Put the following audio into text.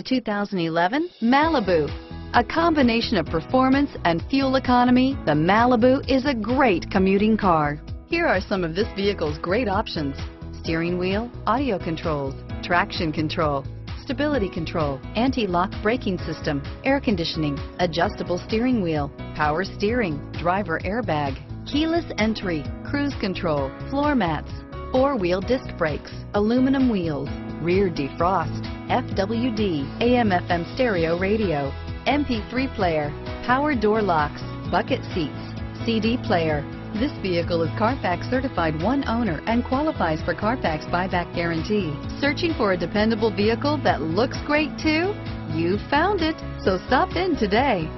The 2011 Malibu. A combination of performance and fuel economy, the Malibu is a great commuting car. Here are some of this vehicle's great options. Steering wheel, audio controls, traction control, stability control, anti-lock braking system, air conditioning, adjustable steering wheel, power steering, driver airbag, keyless entry, cruise control, floor mats, four-wheel disc brakes, aluminum wheels, rear defrost, FWD, AM FM stereo radio, MP3 player, power door locks, bucket seats, CD player. This vehicle is Carfax certified one owner and qualifies for Carfax buyback guarantee. Searching for a dependable vehicle that looks great too? You found it, so stop in today.